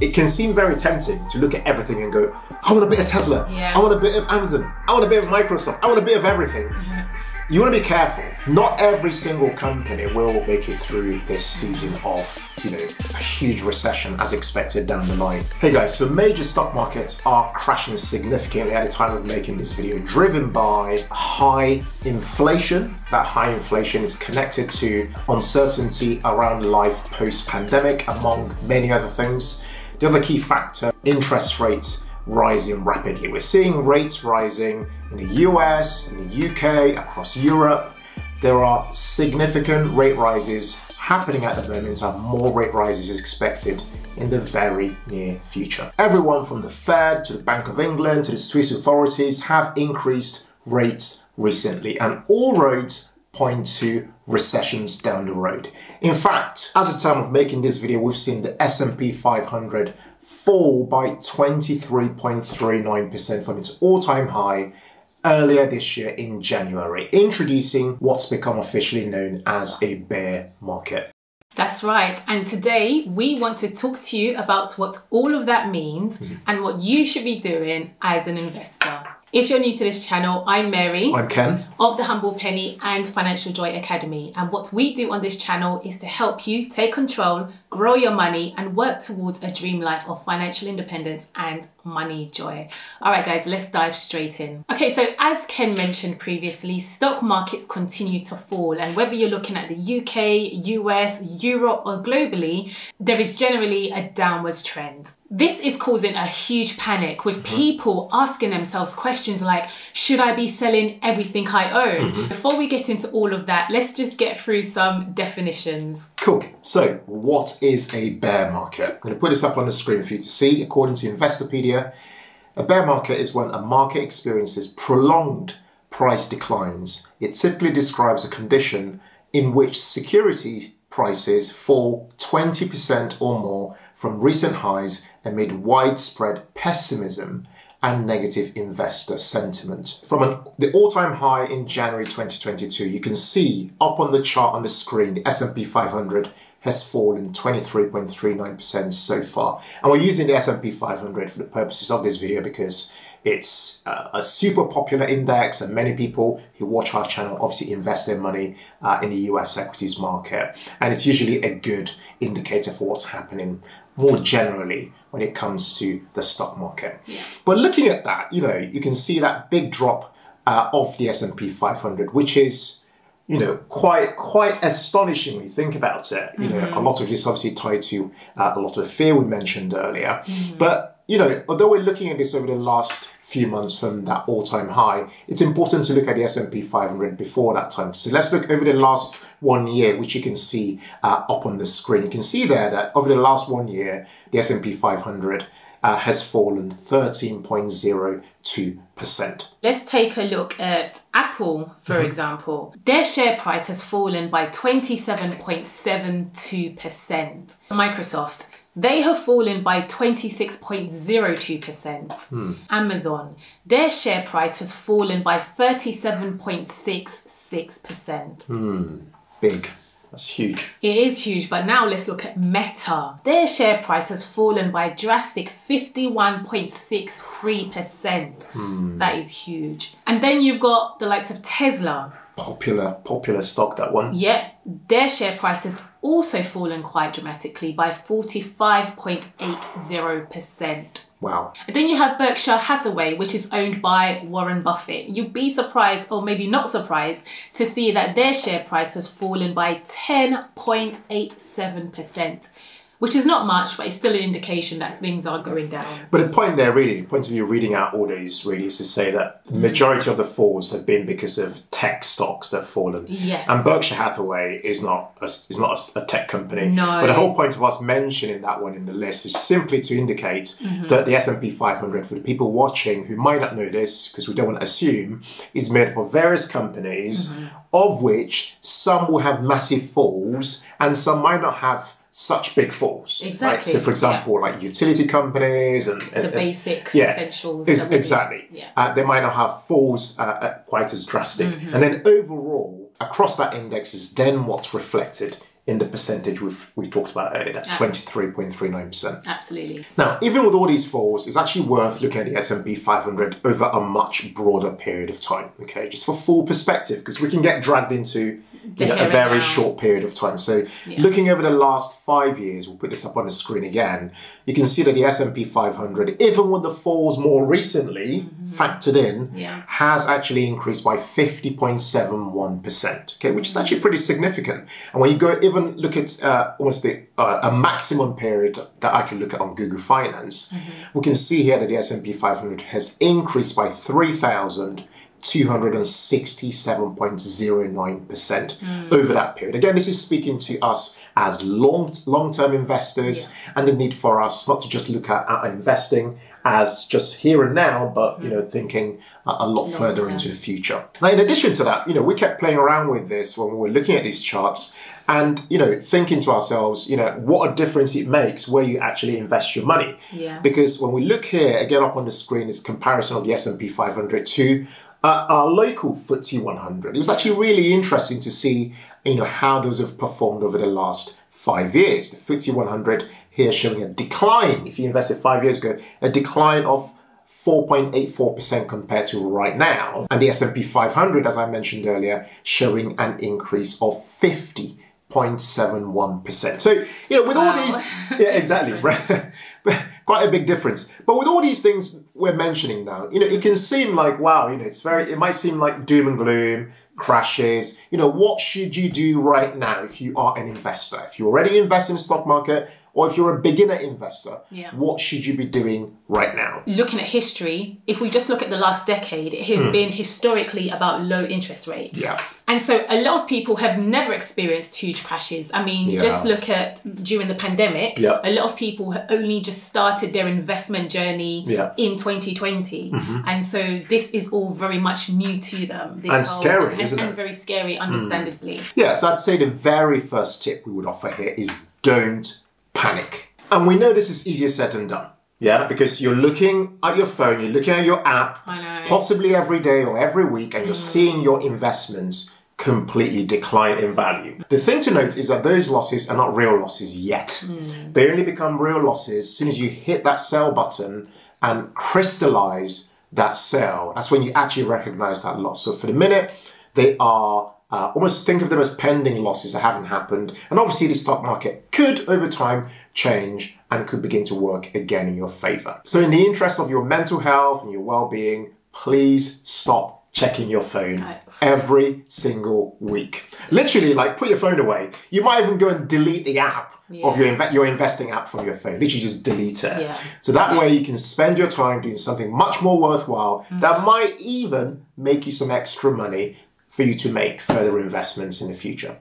It can seem very tempting to look at everything and go, I want a bit of Tesla, Yeah. I want a bit of Amazon, I want a bit of Microsoft, I want a bit of everything. You want to be careful. Not every single company will make it through this season of, you know, a huge recession as expected down the line. Hey guys, so major stock markets are crashing significantly at the time of making this video, driven by high inflation. That high inflation is connected to uncertainty around life post-pandemic, among many other things. The other key factor, interest rates rising rapidly. We're seeing rates rising in the US, in the UK, across Europe. There are significant rate rises happening at the moment and more rate rises is expected in the very near future. Everyone from the Fed to the Bank of England to the Swiss authorities have increased rates recently and all roads point to recessions down the road. In fact, as the time of making this video, we've seen the S&P 500 fall by 23.39% from its all-time high earlier this year in January, introducing what's become officially known as a bear market. That's right. And today we want to talk to you about what all of that means mm-hmm. and what you should be doing as an investor. If you're new to this channel, I'm Mary I'm Ken. of the Humble Penny and Financial Joy Academy. And what we do on this channel is to help you take control, grow your money, and work towards a dream life of financial independence and money joy. All right, guys, let's dive straight in. Okay, so as Ken mentioned previously, stock markets continue to fall. And whether you're looking at the UK, US, Europe, or globally, there is generally a downwards trend. This is causing a huge panic with mm-hmm. people asking themselves questions like, should I be selling everything I own? Mm-hmm. Before we get into all of that, let's just get through some definitions. Cool. So, what is a bear market? I'm going to put this up on the screen for you to see. According to Investopedia, a bear market is when a market experiences prolonged price declines. It typically describes a condition in which security prices fall 20% or more from recent highs amid widespread pessimism and negative investor sentiment. From an, the all-time high in January 2022, you can see up on the chart on the screen, the S&P 500 has fallen 23.39% so far. And we're using the S&P 500 for the purposes of this video because it's uh, a super popular index and many people who watch our channel obviously invest their money uh, in the US equities market. And it's usually a good indicator for what's happening more generally when it comes to the stock market. But looking at that, you know, you can see that big drop uh, of the S&P 500, which is you know, quite quite astonishing when you think about it. You know, a lot of this obviously tied to uh, a lot of fear we mentioned earlier. But you know, although we're looking at this over the last few months from that all-time high, it's important to look at the S&P 500 before that time. So let's look over the last one year, which you can see uh, up on the screen. You can see there that over the last one year, the S&P 500 uh, has fallen 13.02%. Let's take a look at Apple, for example. Their share price has fallen by 27.72%. Microsoft, they have fallen by 26.02%. Hmm. Amazon, their share price has fallen by 37.66%. Hmm. Big. That's huge. It is huge, but now let's look at Meta. Their share price has fallen by a drastic 51.63%. Hmm. That is huge. And then you've got the likes of Tesla. Popular, popular stock, that one. Yet their share price has also fallen quite dramatically by 45.80%. Wow. And then you have Berkshire Hathaway, which is owned by Warren Buffett. You'd be surprised, or maybe not surprised, to see that their share price has fallen by 10.87%, which is not much, but it's still an indication that things are going down. But the point there, really, the point of you reading out all these, really, is to say that the majority of the falls have been because of tech stocks that have fallen. Yes. And Berkshire Hathaway is not a, is not a, a tech company. No. But the whole point of us mentioning that one in the list is simply to indicate mm-hmm. that the S and P 500, for the people watching who might not know this, because we don't want to assume, is made up of various companies, mm-hmm. of which some will have massive falls and some might not have such big falls. Right? Exactly, So, for example, like utility companies and The and- basic yeah, essentials. Ex- that we need. exactly. Yeah. Uh, they might not have falls uh, uh, quite as drastic. Mm-hmm. And then overall, across that index is then what's reflected in the percentage we've, we talked about earlier, that 23.39%. Absolutely. Now, even with all these falls, it's actually worth looking at the S&P 500 over a much broader period of time, okay? Just for full perspective, because we can get dragged into know, a very short period of time. So yeah. looking over the last five years, we'll put this up on the screen again, you can see that the S&P 500, even with the falls more recently mm-hmm. factored in, yeah. has actually increased by 50.71%, okay, which is actually pretty significant. And when you go even look at uh, what's the uh, a maximum period that I can look at on Google Finance, mm-hmm. we can see here that the S&P 500 has increased by 3,000 267.09% mm. over that period. Again, this is speaking to us as long long-term investors yeah. and the need for us not to just look at, at investing as just here and now, but you know, mm. thinking a, a lot Long further term. into the future. Now, in addition to that, you know, we kept playing around with this when we were looking at these charts and you know thinking to ourselves you know what a difference it makes where you actually invest your money yeah. because when we look here again up on the screen is comparison of the S&P 500 to uh, our local FTSE 100. It was actually really interesting to see, you know, how those have performed over the last five years. The FTSE 100 here showing a decline, if you invested five years ago, a decline of 4.84% compared to right now. And the S&P 500, as I mentioned earlier, showing an increase of 50.71%. So, you know, with wow. all these, yeah, exactly, quite a big difference. But with all these things we're mentioning now, you know, it can seem like, wow, you know, it's very, it might seem like doom and gloom, crashes. You know, what should you do right now if you are an investor? If you already invest in the stock market, or if you're a beginner investor, yeah. what should you be doing right now? Looking at history, if we just look at the last decade, it has mm. been historically about low interest rates. Yeah. And so a lot of people have never experienced huge crashes. I mean, yeah. just look at during the pandemic, yeah. a lot of people have only just started their investment journey yeah. in 2020. Mm-hmm. And so this is all very much new to them. and whole, scary, and, isn't and it? very scary, understandably. Mm. Yeah, so I'd say the very first tip we would offer here is don't panic. And we know this is easier said than done. Yeah, because you're looking at your phone, you're looking at your app, possibly every day or every week, and mm. you're seeing your investments completely decline in value. The thing to note is that those losses are not real losses yet. Mm. They only become real losses as soon as you hit that sell button and crystallize that sell. That's when you actually recognize that loss. So for the minute, they are uh, almost think of them as pending losses that haven't happened. And obviously, the stock market could, over time, change and could begin to work again in your favor. So, in the interest of your mental health and your well being, please stop checking your phone every single week. Literally, like put your phone away. You might even go and delete the app yeah. of your inve- your investing app from your phone. Literally, just delete it. Yeah. So that way you can spend your time doing something much more worthwhile mm-hmm. that might even make you some extra money for you to make further investments in the future.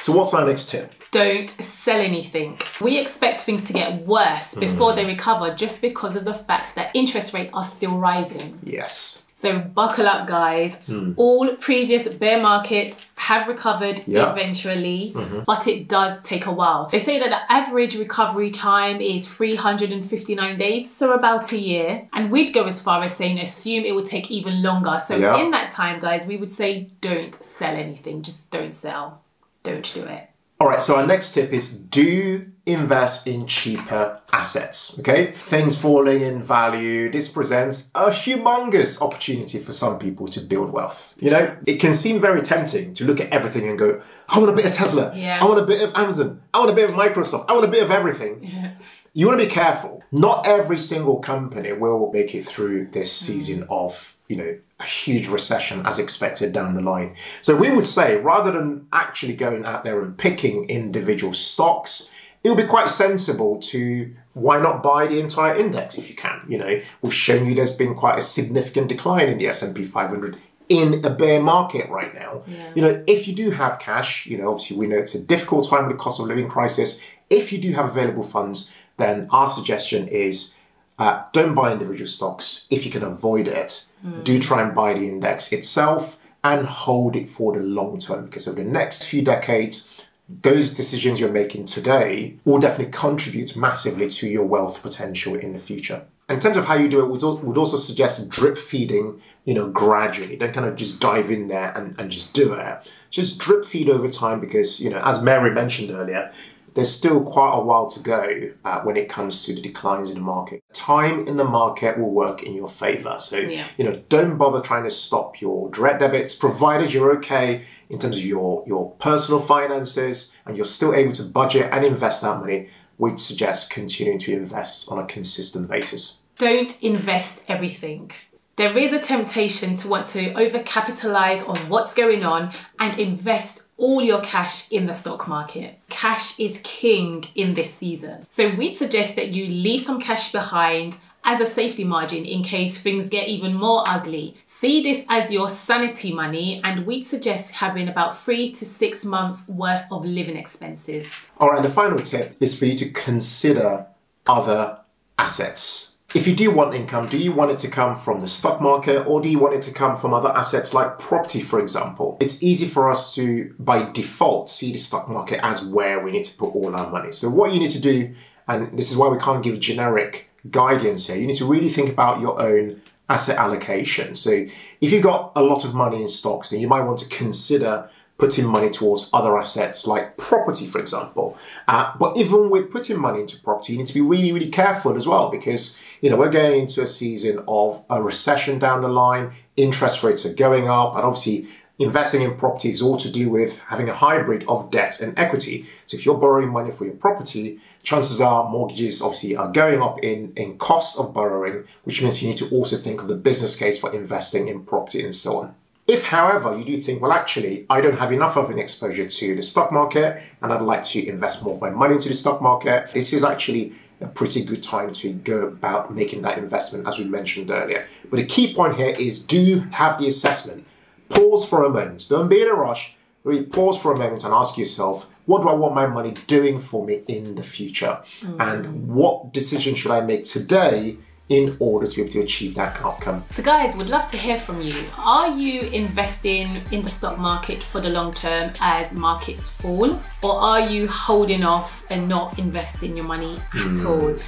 So, what's our next tip? Don't sell anything. We expect things to get worse before mm. they recover just because of the fact that interest rates are still rising. Yes. So buckle up, guys. Mm. All previous bear markets have recovered yeah. eventually, mm-hmm. but it does take a while. They say that the average recovery time is 359 days, so about a year. And we'd go as far as saying assume it will take even longer. So yeah. in that time, guys, we would say don't sell anything. Just don't sell. Don't do it. All right, so our next tip is do invest in cheaper assets. Okay, things falling in value. This presents a humongous opportunity for some people to build wealth. You know, it can seem very tempting to look at everything and go, I want a bit of Tesla. Yeah. I want a bit of Amazon. I want a bit of Microsoft. I want a bit of everything. Yeah. You want to be careful. Not every single company will make it through this season mm. of, you know, a huge recession as expected down the line. So we would say rather than actually going out there and picking individual stocks, it would be quite sensible to why not buy the entire index if you can. You know, we've shown you there's been quite a significant decline in the S&P 500 in a bear market right now. Yeah. You know, if you do have cash, you know, obviously we know it's a difficult time with the cost of living crisis. If you do have available funds, then our suggestion is uh, don't buy individual stocks if you can avoid it. Mm. Do try and buy the index itself and hold it for the long term because over the next few decades, those decisions you're making today will definitely contribute massively to your wealth potential in the future. In terms of how you do it, we would also suggest drip feeding, you know, gradually. Don't kind of just dive in there and, and just do it. Just drip feed over time because, you know, as Mary mentioned earlier, there's still quite a while to go uh, when it comes to the declines in the market. Time in the market will work in your favor. So, yeah. you know, don't bother trying to stop your direct debits, provided you're okay in terms of your, your personal finances and you're still able to budget and invest that money. We'd suggest continuing to invest on a consistent basis. Don't invest everything there is a temptation to want to overcapitalize on what's going on and invest all your cash in the stock market. Cash is king in this season. So we'd suggest that you leave some cash behind as a safety margin in case things get even more ugly. See this as your sanity money, and we'd suggest having about three to six months worth of living expenses. All right, the final tip is for you to consider other assets if you do want income, do you want it to come from the stock market or do you want it to come from other assets like property, for example? It's easy for us to, by default, see the stock market as where we need to put all our money. So, what you need to do, and this is why we can't give generic guidance here, you need to really think about your own asset allocation. So, if you've got a lot of money in stocks, then you might want to consider putting money towards other assets like property, for example. Uh, but even with putting money into property, you need to be really, really careful as well because, you know, we're going into a season of a recession down the line, interest rates are going up, and obviously investing in property is all to do with having a hybrid of debt and equity. So if you're borrowing money for your property, chances are mortgages obviously are going up in, in cost of borrowing, which means you need to also think of the business case for investing in property and so on. If, however, you do think, well, actually, I don't have enough of an exposure to the stock market and I'd like to invest more of my money into the stock market, this is actually a pretty good time to go about making that investment, as we mentioned earlier. But the key point here is do have the assessment. Pause for a moment. Don't be in a rush. Really pause for a moment and ask yourself, what do I want my money doing for me in the future? Mm. And what decision should I make today in order to be able to achieve that outcome. So, guys, we'd love to hear from you. Are you investing in the stock market for the long term as markets fall, or are you holding off and not investing your money at mm. all?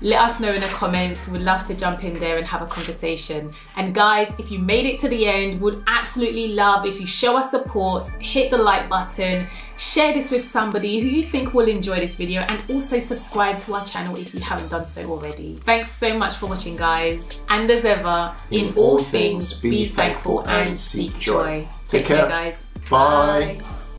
Let us know in the comments. We'd love to jump in there and have a conversation. And guys, if you made it to the end, would absolutely love if you show us support, hit the like button, share this with somebody who you think will enjoy this video, and also subscribe to our channel if you haven't done so already. Thanks so much for watching, guys. And as ever, in, in all things, be thankful and seek joy. Take, Take care, care, guys. Bye. Bye.